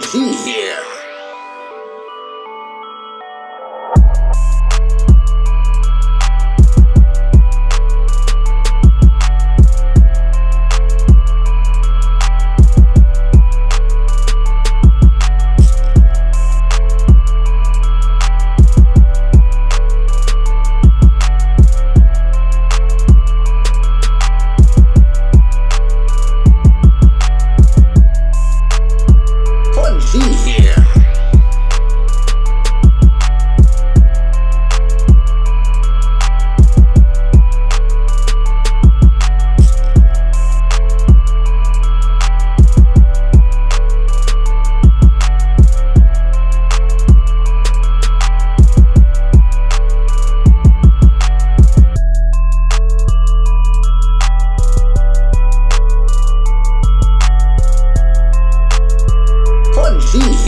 tea here. eat.